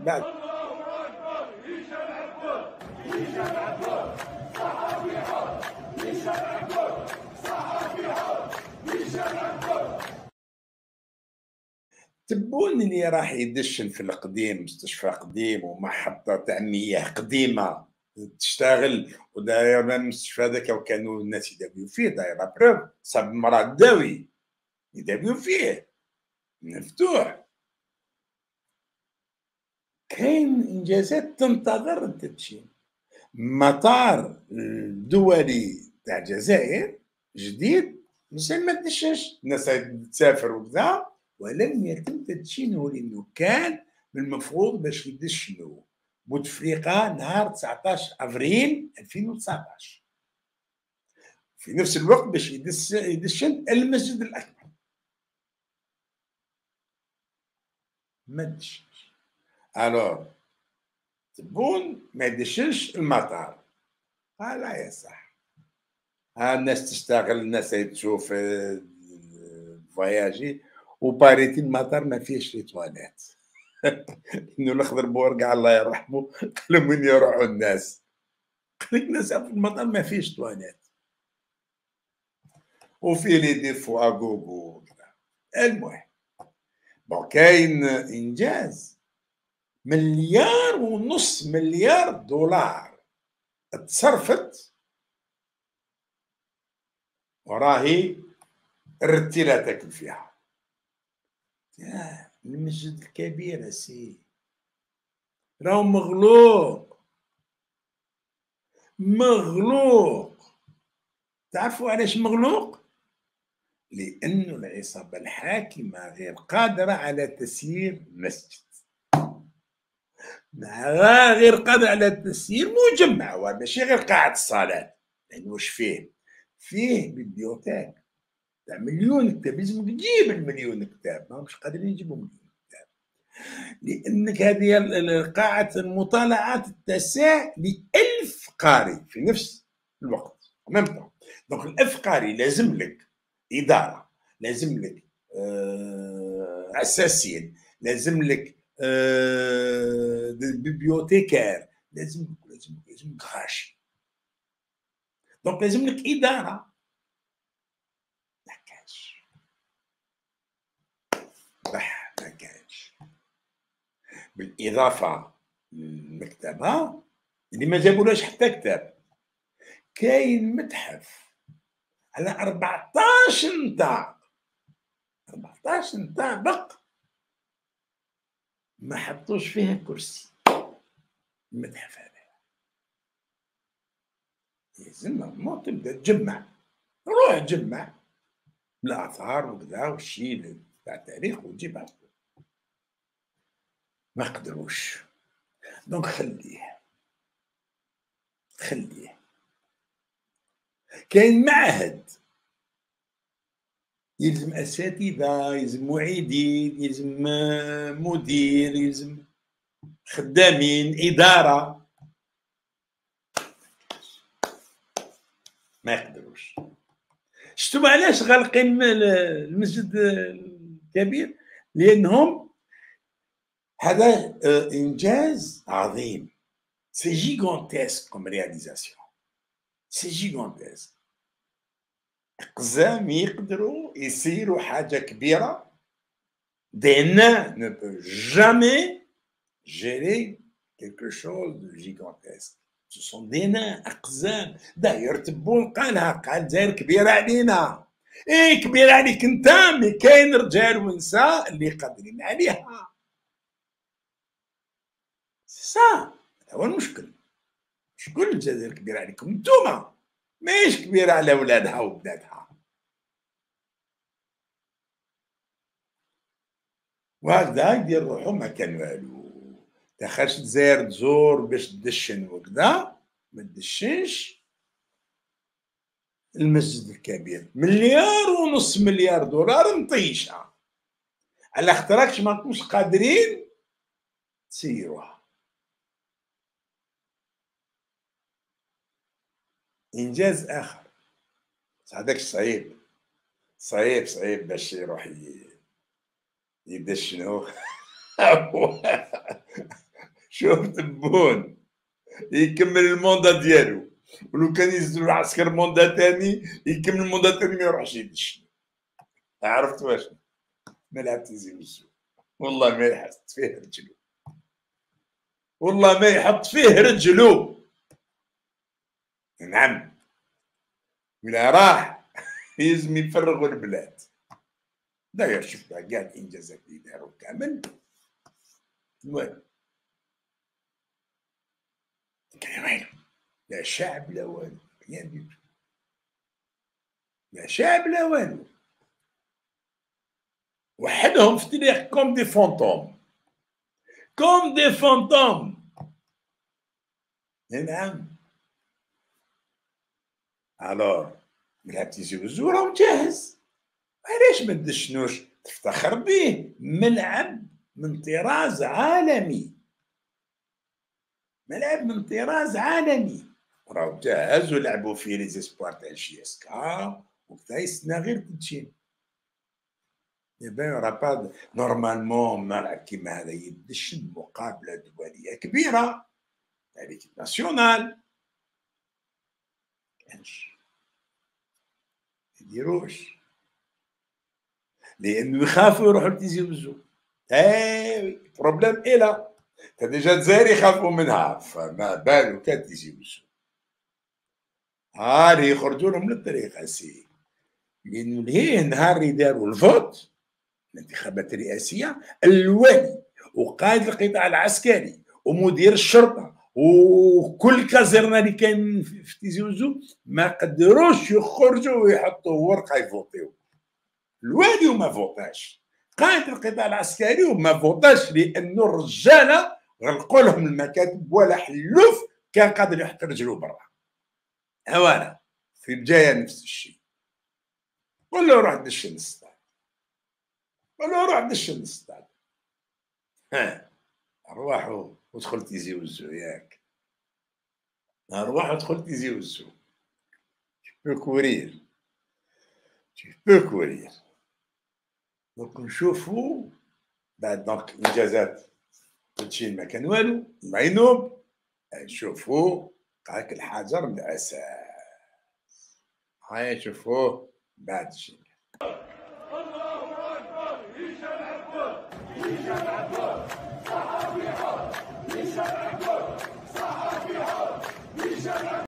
بعد. تبون اللي راح يدشن في القديم مستشفى قديم ومحطة تاع مياه قديمة تشتغل وداير المستشفى هذاك وكانوا الناس يداويو فيه دايره بروف صاب مرض داوي يداويو فيه مفتوح. كاين إنجازات تنتظر التدشين مطار الدولي تاع الجزائر جديد مازال ما تدشنش الناس تسافر وكذا ولم يتم تدشينه لأنه كان من المفروض باش يدشنوا. بوتفليقة نهار 19 أفريل 2019 في نفس الوقت باش يدشن المسجد الأكبر. ما دشنش الوغ تبون ما يدشنش المطار. قال لا يا صح الناس تشتغل الناس تشوف فواياجي وباريتي المطار ما فيهش لي تواليت. إنه الأخضر بورقع الله يرحمه قال وين يروحوا الناس؟ قال الناس في المطار ما فيش تواليت. وفي لي ديفو اغوغو المهم بون كاين إنجاز. مليار ونص مليار دولار. تصرفت وراهي ردتي تاكل فيها المسجد الكبير سي راهو مغلوق. مغلوق. تعرفوا علاش مغلوق؟ لأن العصابة الحاكمة غير قادرة على تسيير مسجد. غير قادرة على تسيير مجمع ماشي غير قاعة الصلاة لأنه واش فيه؟ فيه بيبليوتيك تاع مليون كتاب لازم تجيب المليون كتاب ما مش قادرين يجيبوا مليون كتاب. لأنك هذه قاعة المطالعات تسع لألف قارئ في نفس الوقت même donc الألف قارئ لازم لك إدارة لازم لك آه أساسيين لازم لك آه bibliothécaires لازم لازم لازم غاشي. donc لازم لك إدارة. بح ما كانش بالإضافة للمكتبة اللي ما جابولهاش حتى كتاب. كاين متحف على 14 نطاق. 14 نطاق. ما حطوش فيها كرسي. المتحف هذا لازم تبدا تجمع. روح جمع. الاثار وكذا والشيء تاع التاريخ وتجيبها ما قدروش. دونك خليه. خليه. كاين معهد. يلزم أساتذة يلزم معيدين يلزم مدير يلزم خدامين إدارة. ما يقدروش. شفتوا علاش غالقين المسجد كبير لأنهم هذا إنجاز عظيم. c'est gigantesque comme réalisation c'est gigantesque اقزام يقدروا يصيروا حاجة كبيرة des nains ne peuvent jamais gérer quelque chose sont des nains أقزام داير تبون قالها قال داير كبيرة علينا. إيه كبير عليك أنت؟ مي كاين رجال ونساء اللي قادرين عليها. سا هو المشكل. شكون الجزائر كبير عليكم؟ نتوما. ماهيش كبيرة على ولادها وبناتها. وهكذا يدير روحو ما كان والو. تخرج تزاير تزور باش تدشن وكذا ما تدشنش. المسجد الكبير مليار ونص مليار دولار مطيشه على خاطركش ما قادرين تسيروها. إنجاز آخر. هذاك صعيب. صعيب صعيب باش يروح يدشنو شوف تبون؟ يكمل الموندا ديالو. ولو كان يزيدو العسكر موندا تاني يكمل الموندا تاني ما يروحش يدش عرفت واش؟ ما لعب تيزي وزو والله ما يحط فيه رجلو. والله ما يحط فيه رجلو. نعم. ولا راح. يلزم يفرغوا البلاد. داير شوف كاع الانجازات اللي داروا كامل. المهم. كان والو لا شعب لا والو. rien دي لا شعب لا والو. وحدهم في التاريخ comme des fantômes. comme des fantômes. نعم. alors قالت تيجي وزوره وجاهز علاش ما تدشنوش تفتخر به ملعب من طراز عالمي ملعب من طراز عالمي راهو جاهز ولعبوا فيه les espoirs تاع JSK وقتها يستنى غير تدشين دابا راه bah normalement ملعب كيما هذا يدشن مقابله دوليه كبيره تاع ليكيب ناسيونال كانش يديروش. لأنه يخافوا يروحوا لتيزي اي بروبليم إيه لا ديجا الجزائر يخافوا منها. فما بالو كان تيزي وزو هاري يخرجوا لهم للطريقه سي لأنه هي نهار داروا الفوت؟ الانتخابات الرئاسية الوالي وقائد القطاع العسكري ومدير الشرطة وكل caserne اللي كان في تيزي وزو ما قدروش يخرجوا ويحطوا ورقة يفوتيو. الوالي وما فوتاش. قائد القطاع العسكري وما فوتاش لأنه الرجالة غلقوا لهم المكاتب ولا حلوف كان قادر يحط رجلو برا. هوانا في الجاية نفس الشيء. قول له روح دش الاستاد. قول له روح دش الاستاد. ها ارواحوا ودخل تيزي وزو ياك. نهار واحد دخلت تيزي وزو. بو كورير بو كورير دونك نشوفو بعد دونك انجازات كلشي ما كان والو معينوب نشوفو هاك الحجر من الاساس هاي شوفوه بعد شي. الله أكبر هشام عبود هشام عبود